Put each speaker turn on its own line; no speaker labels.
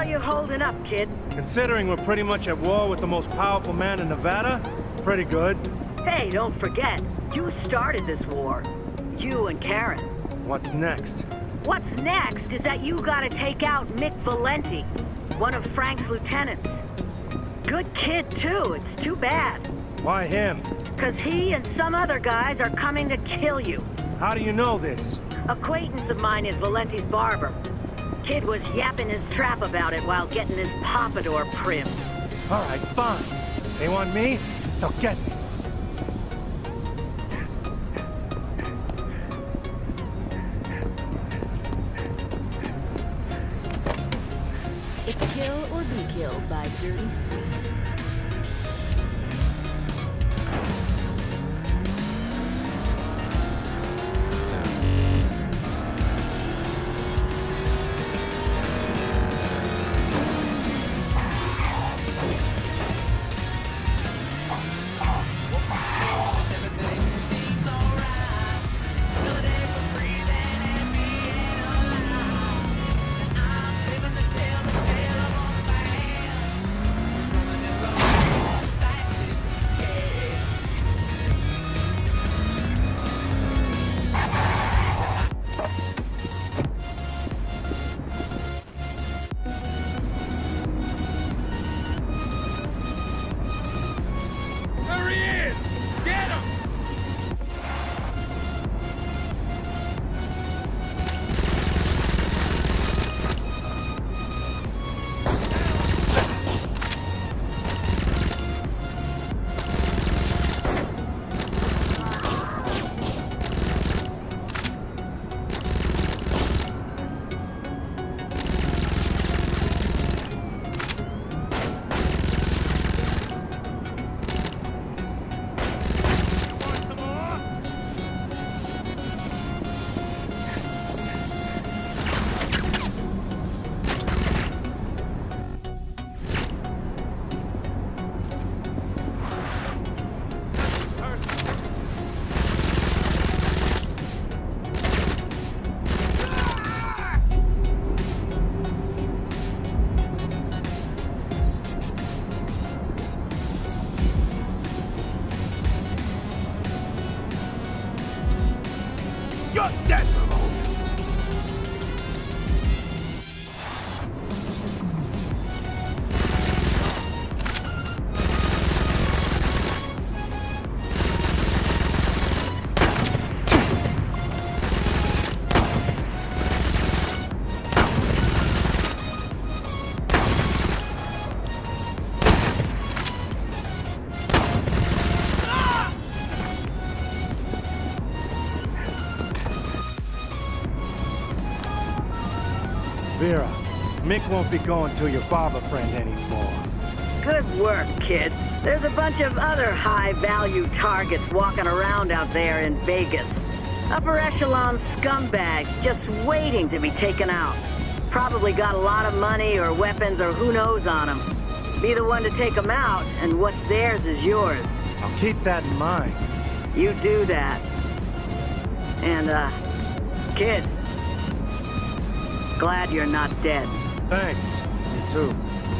How you holding up, kid?
Considering we're pretty much at war with the most powerful man in Nevada, pretty good.
Hey, don't forget, you started this war. You and Karen.
What's next?
What's next is that you gotta take out Mick Valenti, one of Frank's lieutenants. Good kid, too. It's too bad.
Why him?
Cause he and some other guys are coming to kill you.
How do you know this?
Acquaintance of mine is Valenti's barber. Kid was yapping his trap about it while getting his pompadour primed.
All right, fine. They want me? They'll get me.
It's kill or be killed by Dirty Sweet.
You're dead!
Vera, Mick won't be going to your barber friend anymore.
Good work, kid. There's a bunch of other high-value targets walking around out there in Vegas. Upper echelon scumbags just waiting to be taken out. Probably got a lot of money or weapons or who knows on them. Be the one to take them out, and what's theirs is yours.
I'll keep that in mind.
You do that. And, uh, kid, glad you're not dead.
Thanks. You too.